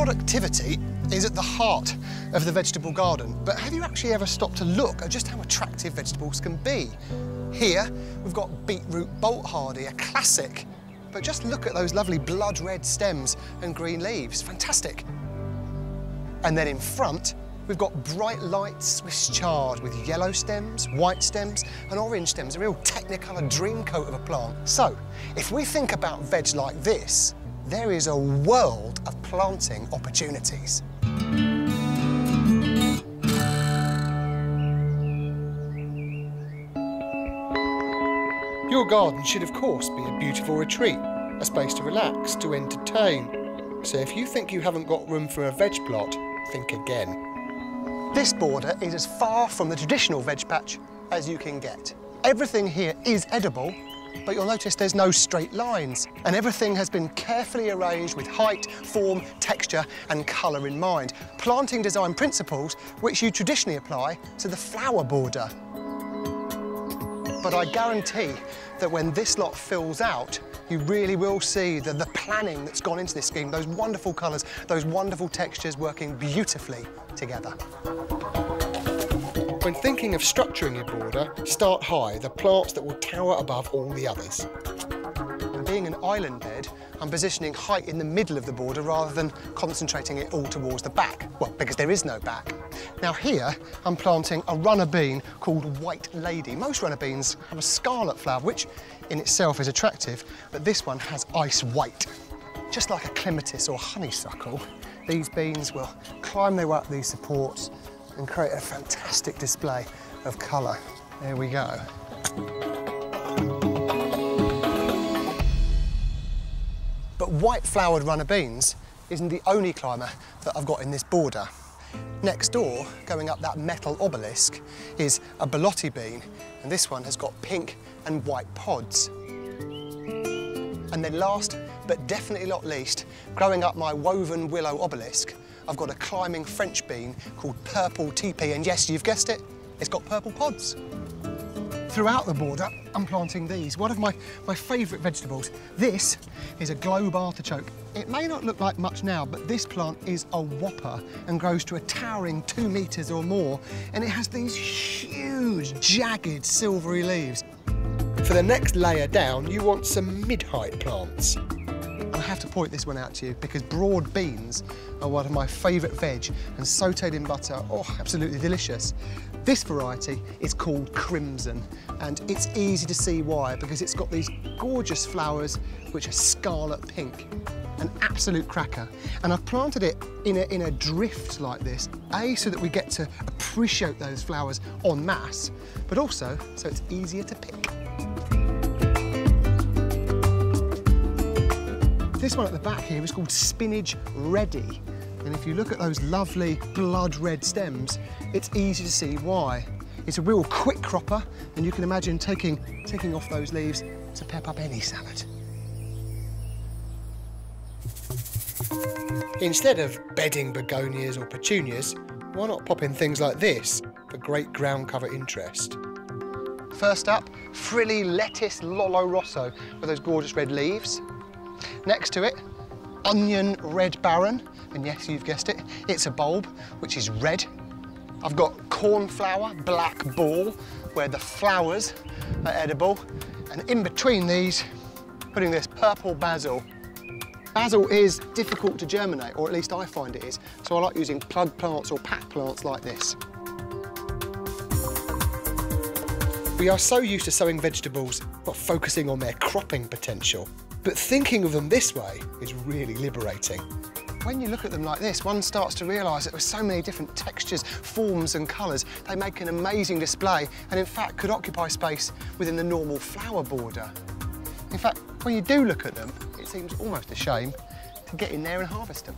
Productivity is at the heart of the vegetable garden, but have you actually ever stopped to look at just how attractive vegetables can be? Here, we've got beetroot Boltardy, a classic, but just look at those lovely blood red stems and green leaves, fantastic. And then in front, we've got bright light Swiss chard with yellow stems, white stems and orange stems, a real technicolor dream coat of a plant. So, if we think about veg like this, there is a world of planting opportunities. Your garden should of course be a beautiful retreat, a space to relax, to entertain. So if you think you haven't got room for a veg plot, think again. This border is as far from the traditional veg patch as you can get. Everything here is edible, but you'll notice there's no straight lines, and everything has been carefully arranged with height, form, texture and colour in mind. Planting design principles which you traditionally apply to the flower border. But I guarantee that when this lot fills out, you really will see the, the planning that's gone into this scheme, those wonderful colours, those wonderful textures working beautifully together. When thinking of structuring your border, start high, the plants that will tower above all the others. And being an island bed, I'm positioning height in the middle of the border rather than concentrating it all towards the back. Well, because there is no back. Now here, I'm planting a runner bean called White Lady. Most runner beans have a scarlet flower, which in itself is attractive, but this one has ice white. Just like a clematis or honeysuckle, these beans will climb their way up these supports and create a fantastic display of colour. There we go. But white flowered runner beans isn't the only climber that I've got in this border. Next door, going up that metal obelisk, is a borlotti bean, and this one has got pink and white pods. And then last, but definitely not least, growing up my woven willow obelisk, I've got a climbing French bean called Purple Teepee, and yes, you've guessed it, it's got purple pods. Throughout the border, I'm planting these, one of my, my favourite vegetables. This is a globe artichoke. It may not look like much now, but this plant is a whopper and grows to a towering two metres or more, and it has these huge, jagged, silvery leaves. For the next layer down, you want some mid-height plants. I have to point this one out to you because broad beans are one of my favourite veg and sautéed in butter, oh, absolutely delicious. This variety is called Crimson and it's easy to see why because it's got these gorgeous flowers which are scarlet pink. An absolute cracker. And I've planted it in a, in a drift like this, A, so that we get to appreciate those flowers en masse, but also so it's easier to pick. This one at the back here is called Spinach Ready. And if you look at those lovely blood red stems, it's easy to see why. It's a real quick cropper, and you can imagine taking, taking off those leaves to pep up any salad. Instead of bedding begonias or petunias, why not pop in things like this for great ground cover interest? First up, frilly lettuce Lollo Rosso with those gorgeous red leaves. Next to it, onion red baron, and yes, you've guessed it, it's a bulb, which is red. I've got cornflower black ball, where the flowers are edible, and in between these, putting this purple basil. Basil is difficult to germinate, or at least I find it is, so I like using plug plants or pack plants like this. We are so used to sowing vegetables, but focusing on their cropping potential. But thinking of them this way is really liberating. When you look at them like this, one starts to realise that with so many different textures, forms and colours, they make an amazing display and in fact could occupy space within the normal flower border. In fact, when you do look at them, it seems almost a shame to get in there and harvest them.